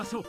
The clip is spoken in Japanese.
ましょう。